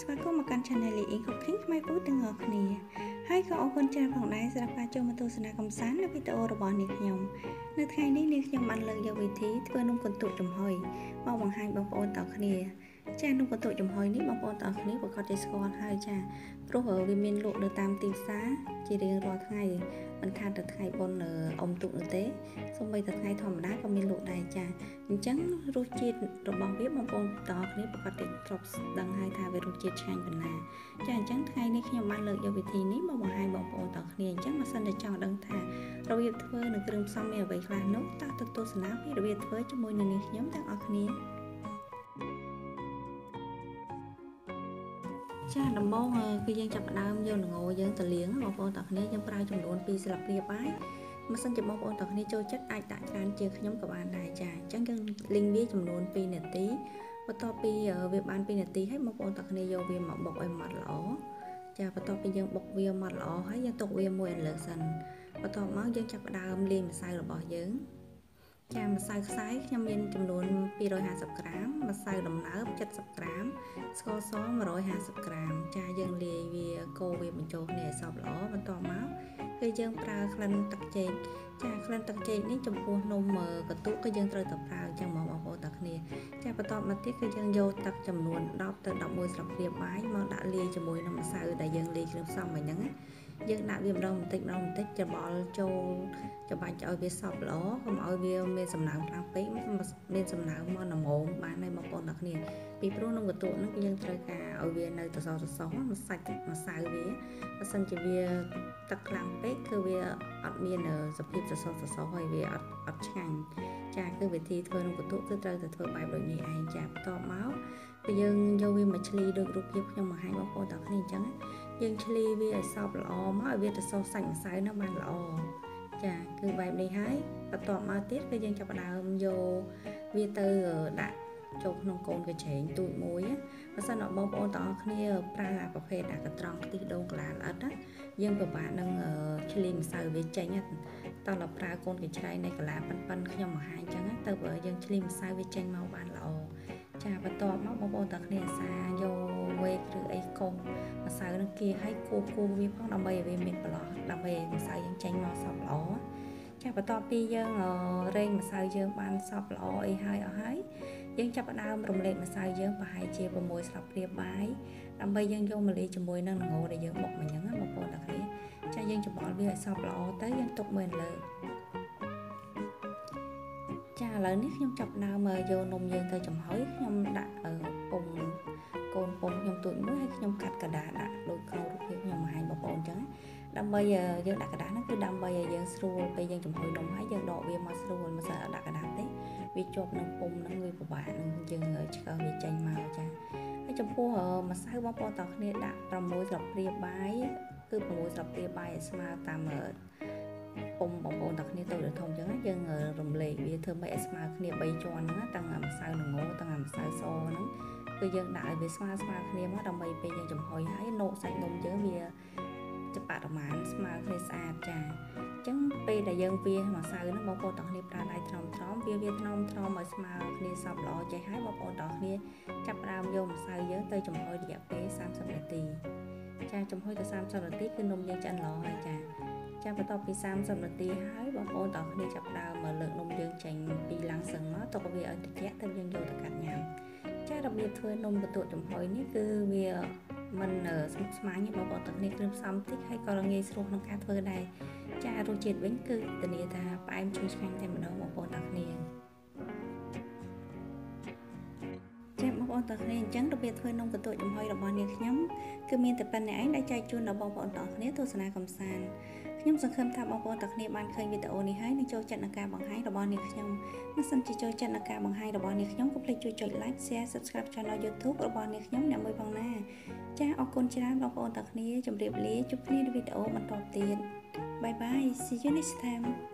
ស្វាគមន៍មកកាន់ Channel Lee Cooking ខ្មែរពូទាំងអស់គ្នាហើយក៏អរគុណច្រើនផងដែរសម្រាប់ការចូលមកទស្សនាកំសាន្តនៅវីដេអូរបស់នាងខ្ញុំនៅថ្ងៃនេះនាងខ្ញុំបានលើកយកវិធីធ្វើនំកន្ទួតចំហុយមកបង្ហាញបងប្អូនតោះគ្នា ចានំកន្ទុកចំហុយនេះបងប្អូនតើគ្នាប្រកាសជាស្គាល់ហើយចាព្រោះវាមានលក់នៅតាមទីផ្សារជារៀងរាល់ថ្ងៃមិនថាតែថ្ងៃបុណ្យអុំទូកនោះទេសូម្បីតែថ្ងៃធម្មតាក៏មានលក់ដែរចាអញ្ចឹងរសជាតិរបស់វាបងប្អូនតើគ្នាប្រកាសជាធ្លាប់ដឹងហើយថាវារសជាតិឆ្ងាញ់ប៉ុណ្ណាចាអញ្ចឹងថ្ងៃនេះខ្ញុំបានលើកយកវិធីនេះមកបង្ហាញបងប្អូនតើគ្នាអញ្ចឹងបើសិនតែចង់ដឹងថារបៀបធ្វើនិងគ្រឿងផ្សំមានអ្វីខ្លះនោះតើទៅទស្សនាពីរបៀបធ្វើជាមួយនឹងនាងខ្ញុំទាំងអស់គ្នា ចាដំបូងគឺយើងចាប់ផ្ដើមយកល្ងយើងទៅលាងបងប្អូនតើគ្នាយើងប្រើចំនួន2ស្លាបព្រាបាយបើសិនជាបងប្អូនតើគ្នាចូលចិត្តអាចដាក់ច្រើនជាងខ្ញុំក៏បានដែរចាអញ្ចឹងយើងលីងវាចំនួន2នាទីបន្ទាប់ពីវាបាន2នាទីហើយបងប្អូនតើគ្នាយកវាមកបុកឲ្យម៉ត់ល្អចាបន្ទាប់ពីយើងបុកវាម៉ត់ល្អហើយយើងទុកវាមួយអន្លើសិនបន្ទាប់មកយើងចាប់ផ្ដើមលាយម្សៅរបស់យើង ចាម្សៅខ្សាយខ្ញុំមានចំនួន250ក្រាមម្សៅដំណើប70ក្រាមស្ករស150ក្រាម ចាយើងលាយវាកូរវាបញ្ចូលគ្នាឲ្យសព្វល្អបន្ទាប់មកគឺយើងប្រើក្លិនទឹកចេកចាក្លិនទឹកចេកនេះចំពោះនំកន្ទុកគឺយើងត្រូវតែប្រើអញ្ចឹងមកបងប្អូនតាគ្នាចាបន្ទាប់មកទៀតគឺយើងយកទឹកចំនួន10ទៅ11ស្លាបព្រាបាយមកដាក់លាយជាមួយនឹងម្សៅដែលយើងលាយគ្រឿងផ្សំមិញហ្នឹងណាយើងដាក់វាម្ដងបន្តិចម្ដងបន្តិចច្របល់ចូលច្បាច់ឲ្យវាសព្វល្អកុំឲ្យវាមានសំណើមខ្លាំងពេកមានសំណើមមកល្មមបានហើយបងប្អូនទាំងគ្នាពីព្រោះនំកន្ទក់ហ្នឹងគឺយើងត្រូវការឲ្យវានៅតសតសមួយសាច់ម្សៅវាបើសិនជាវាទឹកខ្លាំងពេកគឺវាអត់មានសភាពសសសសហើយវាអត់អត់ឆ្ងាញ់ចាគឺវិធីធ្វើនំកន្ទក់គឺត្រូវតែធ្វើបែបដូចនេះឯងចាបន្ទាប់មកគឺយើងយកវាមកឆ្លីដូចរូបភាពខ្ញុំបង្ហាញបងប្អូនទាំងគ្នាអញ្ចឹងយើងឆ្លីវាឲ្យសព្វល្អមកឲ្យវាទៅសសាច់ម្សៅនោះបានល្អចាគឺបែបនេះហើយបន្ទាប់មកទៀតគឺយើងចាប់ផ្ដើមយកវាទៅដាក់ចូលក្នុងកូនកញ្ឆេងទូចមួយ បើសិនមកបងប្អូនទាំងអស់គ្នាប្រើអាប្រភេទអាកត្រង់ខ្ទិះដូងកលាល្អិតណាយើងពិបាកនឹងឆ្លៀងម្សៅវាចេញតោះដល់ប្រើកូនកញ្ច្រៃនៃកលាប៉ិនប៉ិនខ្ញុំបង្ហាញអញ្ចឹងទៅបើយើងឆ្លៀងម្សៅវាចេញមកបានល្អចាបន្ទាប់មកបងប្អូនទាំងគ្នាអាសាយកវែកឬអីកុំម្សៅនឹងគេឲ្យគូគូវាផងដើម្បីឲ្យវាមានប្រឡោះដើម្បីឲ្យម្សៅយើងចេញមកសពល្អចាបន្ទាប់ពីយើងរែងម្សៅយើងបានសពល្អអីហើយអស់ហើយ យើងចាប់ផ្ដើមរំលែកម្សៅយើងប្រហែលជា6ស្លាបព្រាបាយដើម្បីយើងយកមកលាយជាមួយនឹងល្ងដែលយើងបុកមកអញ្ចឹងណាបងប្អូនទាំងគ្នាចាយើងច្របល់វាឲ្យសព្វល្អទៅយើងទុកមើលលើចាឥឡូវនេះខ្ញុំចាប់ដើមយកនំយើងទៅចំហុយខ្ញុំដាក់ពុំកូនពុំខ្ញុំទូចមួយហើយខ្ញុំកាត់កដាដាក់ដូចក្នុងរូបភាពខ្ញុំបង្ហាញបងប្អូនអញ្ចឹងដើម្បីយើងដាក់កដាហ្នឹងគឺដើម្បីឲ្យយើងស្រួលពេលយើងចំហុយនំហើយយើងដកវាមកស្រួលមិនសិនដាក់កដាទេ វាជាប់នឹងពុំហ្នឹងវាពិបាកនឹងយើងឆ្កឹះវាចេញមកចាហើយចំពោះម្សៅបងប្អូនតោះគ្នាដាក់6ស្លាបព្រាបាយគឺ6ស្លាបព្រាបាយឲ្យស្មើតាមពុំបងប្អូនទាំងគ្នាទៅដល់ធំអញ្ចឹងយើងរំលែកវាធ្វើម៉េចឲ្យស្មើគ្នា3ជាន់ហ្នឹងទាំងម្សៅល្ងទាំងម្សៅសហ្នឹងគឺយើងដាក់ឲ្យវាស្មើស្មើគ្នាមកដើម្បីពេលយើងចំហុយហើយនោកសាច់នំយើងវា បរិមាណស្មើគ្នាស្អាតចាអញ្ចឹងពេលដែលយើងវាម្សៅហ្នឹងបងប្អូនទាំងគ្នាប្រើដៃថ្នមថ្នមវាវាថ្នមថ្នមឲ្យស្មើគ្នាសពល្អចេះហើយបងប្អូនទាំងគ្នាចាប់ផ្ដើមយកម្សៅយើងទៅចំហុយរយៈពេល30នាទីចាចំហុយទៅ30នាទីគឺនំយើងឆ្អិនល្អហើយចាចាបន្ទាប់ពី30នាទីហើយបងប្អូនទាំងគ្នាចាប់ដើមមកលើកនំយើងចេញពីឡាំងសឹងមកទុកវាឲ្យត្រជាក់ទៅយើងយកទៅកាត់ញ៉ាំចារបៀបធ្វើនំបន្ទក់ចំហុយនេះគឺវា មិនស្មុគស្មាញទេបងប្អូនទាំងគ្នាគ្រឿងផ្សំតិចហើយក៏ងាយស្រួលក្នុងការធ្វើដែរចារសជាតិវិញគឺធានាថាផ្អែមឈ្ងុយឆ្ងាញ់តែម្ដងបងប្អូនទាំងគ្នាចាបងប្អូនទាំងគ្នាអញ្ចឹងរបៀបធ្វើនំកន្ទក់ចំហុយរបស់នាងខ្ញុំគឺមានតែប៉ុណ្្នេះឯងដែលចែកជូនដល់បងប្អូនទាំងគ្នាទស្សនាកំសាន្ត ខ្ញុំសង្ឃឹមថាបងប្អូនទាំងគ្នាបានឃើញវីដេអូនេះហើយនឹងចូលចិត្តនឹងការបង្ហាញរបស់នាងខ្ញុំបើសិនជាចូលចិត្តនឹងការបង្ហាញរបស់នាងខ្ញុំកុំភ្លេចជួយចុច like share subscribe channel YouTube របស់នាងខ្ញុំអ្នកមួយផងណាចាអរគុណច្រើនបងប្អូនទាំងគ្នាជម្រាបលាជួបគ្នានៅវីដេអូបន្តទៀត Bye bye see you next time